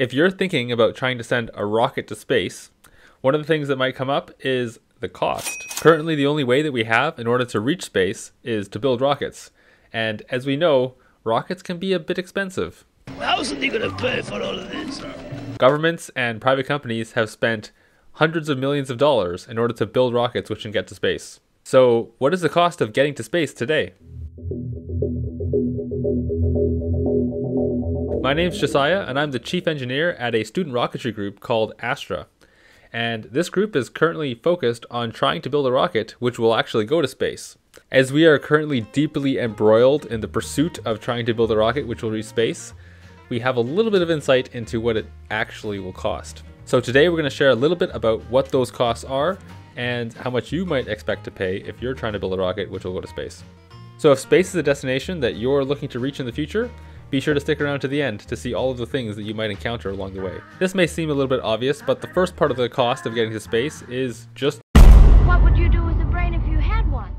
If you're thinking about trying to send a rocket to space, one of the things that might come up is the cost. Currently, the only way that we have in order to reach space is to build rockets. And as we know, rockets can be a bit expensive. How's he gonna pay for all of this? Governments and private companies have spent hundreds of millions of dollars in order to build rockets which can get to space. So, what is the cost of getting to space today? My name's Josiah, and I'm the chief engineer at a student rocketry group called Astra. And this group is currently focused on trying to build a rocket which will actually go to space. As we are currently deeply embroiled in the pursuit of trying to build a rocket which will reach space, we have a little bit of insight into what it actually will cost. So today we're going to share a little bit about what those costs are and how much you might expect to pay if you're trying to build a rocket which will go to space. So if space is a destination that you're looking to reach in the future, be sure to stick around to the end to see all of the things that you might encounter along the way. This may seem a little bit obvious, but the first part of the cost of getting to space is just What would you do with a brain if you had one?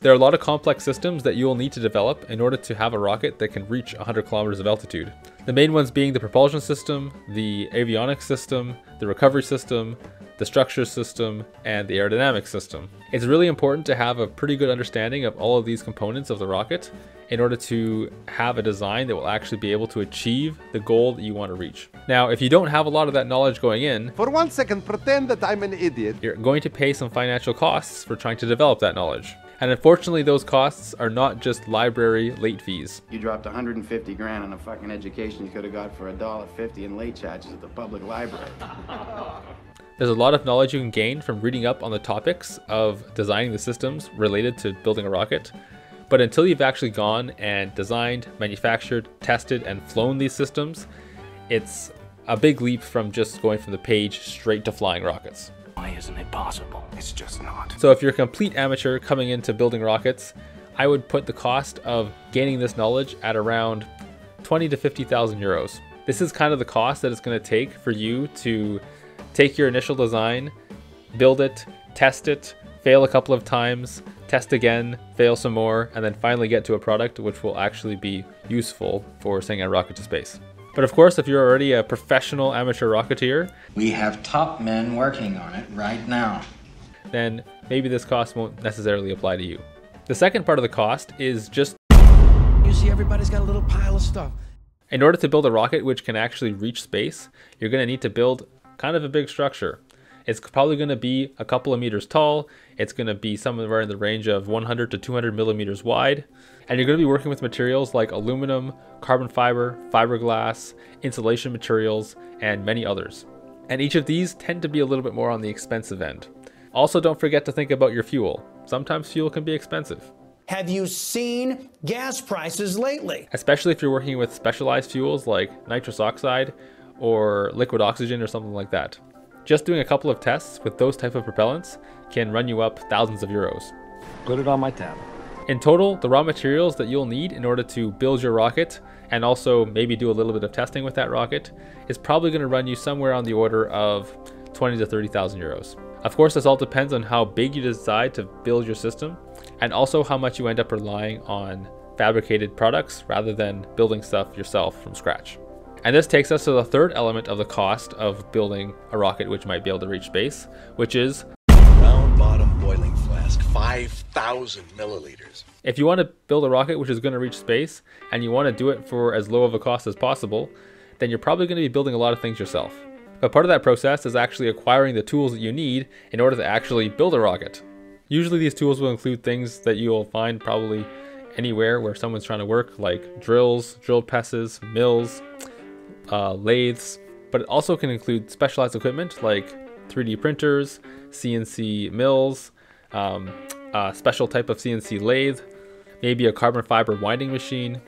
There are a lot of complex systems that you will need to develop in order to have a rocket that can reach 100 kilometers of altitude. The main ones being the propulsion system, the avionics system, the recovery system, the structure system, and the aerodynamic system. It's really important to have a pretty good understanding of all of these components of the rocket in order to have a design that will actually be able to achieve the goal that you want to reach. Now, if you don't have a lot of that knowledge going in, For one second, pretend that I'm an idiot. you're going to pay some financial costs for trying to develop that knowledge. And unfortunately, those costs are not just library late fees. You dropped 150 grand on a fucking education you could have got for a dollar fifty in late charges at the public library. There's a lot of knowledge you can gain from reading up on the topics of designing the systems related to building a rocket. But until you've actually gone and designed, manufactured, tested, and flown these systems, it's a big leap from just going from the page straight to flying rockets. Why isn't it possible? It's just not. So if you're a complete amateur coming into building rockets, I would put the cost of gaining this knowledge at around 20 to 50,000 euros. This is kind of the cost that it's going to take for you to take your initial design, build it, test it, fail a couple of times, test again, fail some more, and then finally get to a product which will actually be useful for sending a rocket to space. But of course, if you're already a professional amateur rocketeer, We have top men working on it right now. then maybe this cost won't necessarily apply to you. The second part of the cost is just You see, everybody's got a little pile of stuff. in order to build a rocket which can actually reach space, you're going to need to build kind of a big structure. It's probably going to be a couple of meters tall. It's going to be somewhere in the range of 100 to 200 millimeters wide. And you're going to be working with materials like aluminum, carbon fiber, fiberglass, insulation materials, and many others. And each of these tend to be a little bit more on the expensive end. Also, don't forget to think about your fuel. Sometimes fuel can be expensive. Have you seen gas prices lately? especially if you're working with specialized fuels like nitrous oxide or liquid oxygen or something like that. Just doing a couple of tests with those type of propellants can run you up thousands of euros. Put it on my tab. In total, the raw materials that you'll need in order to build your rocket and also maybe do a little bit of testing with that rocket is probably going to run you somewhere on the order of 20 to 30,000 euros. Of course, this all depends on how big you decide to build your system and also how much you end up relying on fabricated products rather than building stuff yourself from scratch. And this takes us to the third element of the cost of building a rocket which might be able to reach space, which is Round bottom boiling flask, 5,000 milliliters. if you want to build a rocket which is going to reach space and you want to do it for as low of a cost as possible, then you're probably going to be building a lot of things yourself. But part of that process is actually acquiring the tools that you need in order to actually build a rocket. Usually these tools will include things that you'll find probably anywhere where someone's trying to work, like drills, drill presses, mills, uh, lathes, but it also can include specialized equipment like 3D printers, CNC mills, um, a special type of CNC lathe, maybe a carbon fiber winding machine,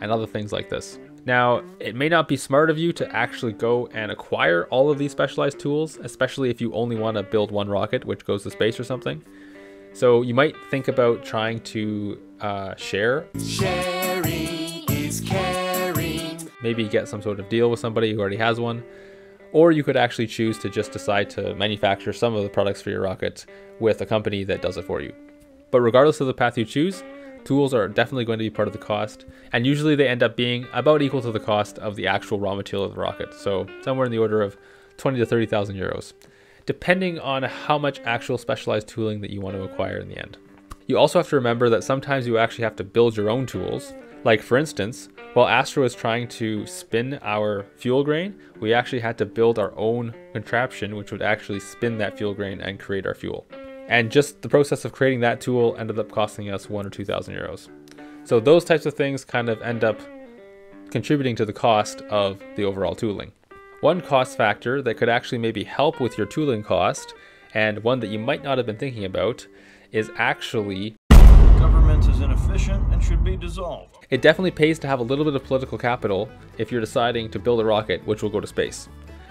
and other things like this. Now, it may not be smart of you to actually go and acquire all of these specialized tools, especially if you only want to build one rocket which goes to space or something. So you might think about trying to uh, share caring. Maybe get some sort of deal with somebody who already has one. Or you could actually choose to just decide to manufacture some of the products for your rocket with a company that does it for you. But regardless of the path you choose, Tools are definitely going to be part of the cost, and usually they end up being about equal to the cost of the actual raw material of the rocket, so somewhere in the order of 20 to 30,000 euros, depending on how much actual specialized tooling that you want to acquire in the end. You also have to remember that sometimes you actually have to build your own tools. Like for instance, while Astra was trying to spin our fuel grain, we actually had to build our own contraption which would actually spin that fuel grain and create our fuel. And just the process of creating that tool ended up costing us one or 2,000 euros. So those types of things kind of end up contributing to the cost of the overall tooling. One cost factor that could actually maybe help with your tooling cost, and one that you might not have been thinking about, is actually Is inefficient and should be dissolved. it definitely pays to have a little bit of political capital if you're deciding to build a rocket which will go to space.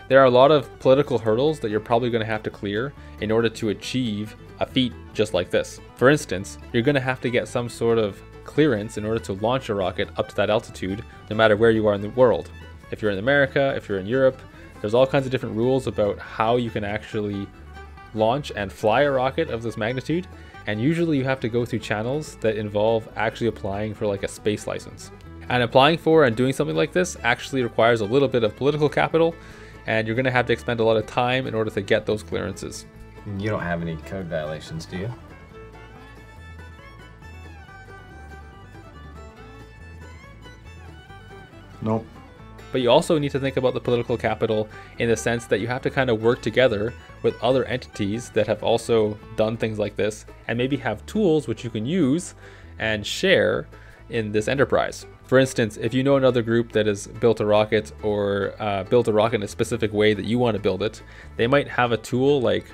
There are a lot of political hurdles that you're probably going to have to clear in order to achieve a feat just like this. For instance, you're going to have to get some sort of clearance in order to launch a rocket up to that altitude, no matter where you are in the world. If you're in America, if you're in Europe, there's all kinds of different rules about how you can actually launch and fly a rocket of this magnitude. And usually you have to go through channels that involve actually applying for like a space license. And applying for and doing something like this actually requires a little bit of political capital, and you're going to have to expend a lot of time in order to get those clearances. You don't have any code violations, do you? Nope. But you also need to think about the political capital in the sense that you have to kind of work together with other entities that have also done things like this and maybe have tools which you can use and share in this enterprise. For instance, if you know another group that has built a rocket or uh, built a rocket in a specific way that you want to build it, they might have a tool like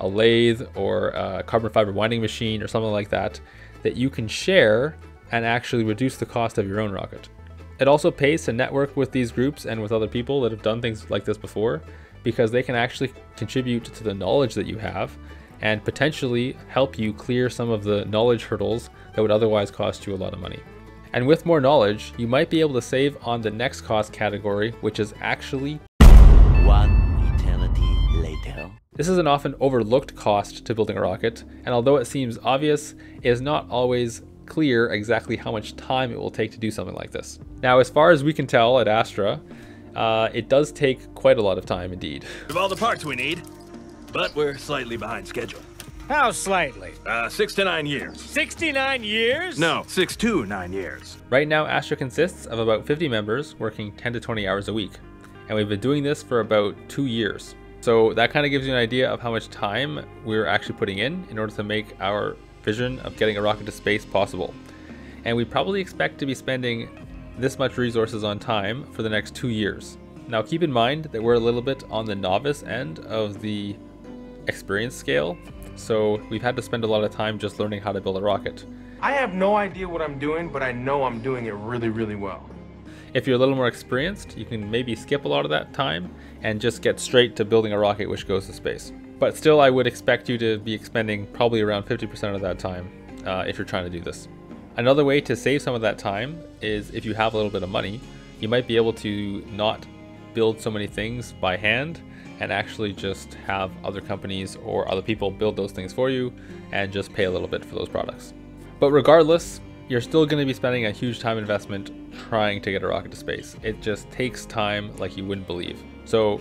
a lathe or a carbon fiber winding machine or something like that that you can share and actually reduce the cost of your own rocket. It also pays to network with these groups and with other people that have done things like this before because they can actually contribute to the knowledge that you have and potentially help you clear some of the knowledge hurdles that would otherwise cost you a lot of money. And with more knowledge, you might be able to save on the next cost category, which is actually One eternity later. This is an often overlooked cost to building a rocket, and although it seems obvious, it is not always clear exactly how much time it will take to do something like this. Now, as far as we can tell at Astra, uh, it does take quite a lot of time indeed. Of all the parts we need, but we're slightly behind schedule. How slightly? Uh, six to nine years. 69 years? No, six to nine years. Right now, Astra consists of about 50 members working 10 to 20 hours a week, and we've been doing this for about two years. So that kind of gives you an idea of how much time we're actually putting in in order to make our vision of getting a rocket to space possible. And we probably expect to be spending this much resources on time for the next two years. Now keep in mind that we're a little bit on the novice end of the experience scale, so we've had to spend a lot of time just learning how to build a rocket. I have no idea what I'm doing, but I know I'm doing it really, really well. If you're a little more experienced, you can maybe skip a lot of that time and just get straight to building a rocket which goes to space. But still, I would expect you to be expending probably around 50% of that time uh, if you're trying to do this. Another way to save some of that time is if you have a little bit of money, you might be able to not build so many things by hand and actually just have other companies or other people build those things for you and just pay a little bit for those products. But regardless, you're still going to be spending a huge time investment trying to get a rocket to space. It just takes time like you wouldn't believe. So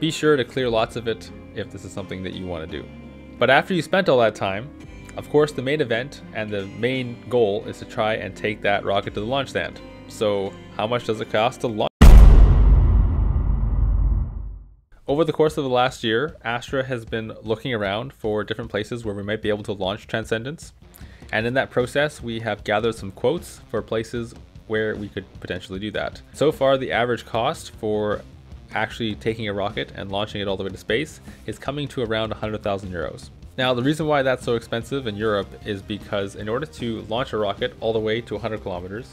be sure to clear lots of it if this is something that you want to do. But after you spent all that time, of course, the main event and the main goal is to try and take that rocket to the launch stand. So, how much does it cost to launch? Over the course of the last year, Astra has been looking around for different places where we might be able to launch Transcendence. And in that process, we have gathered some quotes for places where we could potentially do that. So far, the average cost for actually taking a rocket and launching it all the way to space is coming to around 100,000 euros. Now, the reason why that's so expensive in Europe is because in order to launch a rocket all the way to 100 kilometers,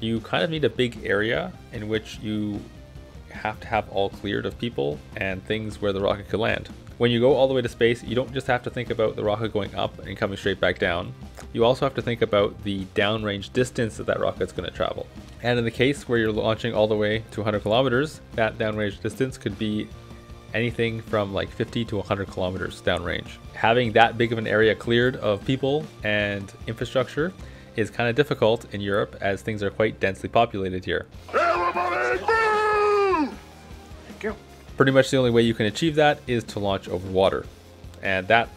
you kind of need a big area in which you have to have all cleared of people and things where the rocket could land. When you go all the way to space, you don't just have to think about the rocket going up and coming straight back down. You also have to think about the downrange distance that that rocket's going to travel. And in the case where you're launching all the way to 100 kilometers, that downrange distance could be anything from like 50 to 100 kilometers downrange. Having that big of an area cleared of people and infrastructure is kind of difficult in Europe as things are quite densely populated here. Pretty much the only way you can achieve that is to launch over water. And that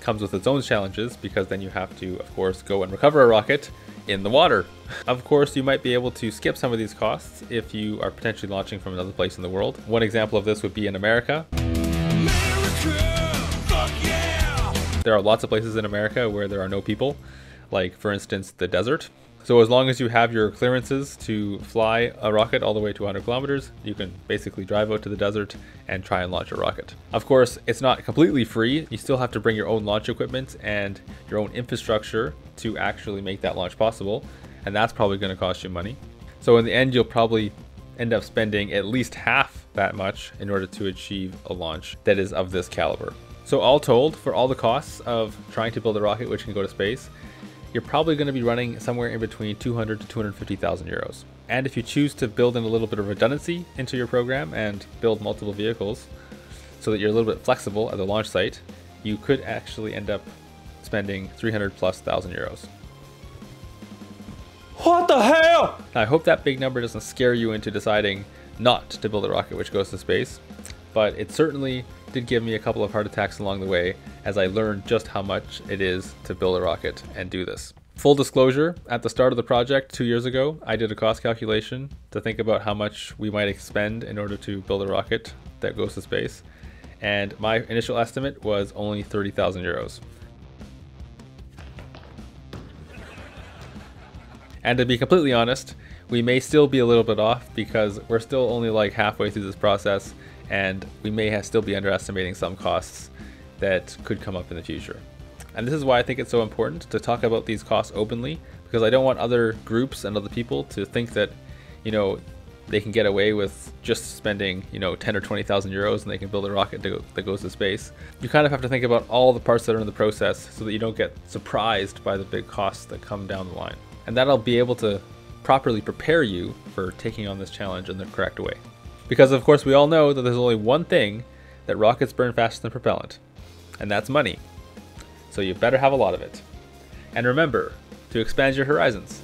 comes with its own challenges because then you have to, of course, go and recover a rocket in the water. Of course, you might be able to skip some of these costs if you are potentially launching from another place in the world. One example of this would be in America. There are lots of places in America where there are no people, like for instance the desert. So as long as you have your clearances to fly a rocket all the way to 100 kilometers, you can basically drive out to the desert and try and launch a rocket. Of course, it's not completely free. You still have to bring your own launch equipment and your own infrastructure to actually make that launch possible. And that's probably going to cost you money. So in the end, you'll probably end up spending at least half that much in order to achieve a launch that is of this caliber. So all told, for all the costs of trying to build a rocket which can go to space, you're probably going to be running somewhere in between 200 to 250,000 euros. And if you choose to build in a little bit of redundancy into your program and build multiple vehicles so that you're a little bit flexible at the launch site, you could actually end up spending 300 plus thousand euros. What the hell? I hope that big number doesn't scare you into deciding not to build a rocket which goes to space, but it certainly did give me a couple of heart attacks along the way as I learned just how much it is to build a rocket and do this. Full disclosure, at the start of the project two years ago, I did a cost calculation to think about how much we might expend in order to build a rocket that goes to space. And my initial estimate was only 30,000 euros. And to be completely honest, we may still be a little bit off because we're still only like halfway through this process and we may have still be underestimating some costs that could come up in the future. And this is why I think it's so important to talk about these costs openly because I don't want other groups and other people to think that, you know, they can get away with just spending, you know, 10 or 20,000 euros and they can build a rocket go, that goes to space. You kind of have to think about all the parts that are in the process so that you don't get surprised by the big costs that come down the line. And that'll be able to properly prepare you for taking on this challenge in the correct way. Because of course we all know that there's only one thing that rockets burn faster than propellant, and that's money. So you better have a lot of it. And remember to expand your horizons.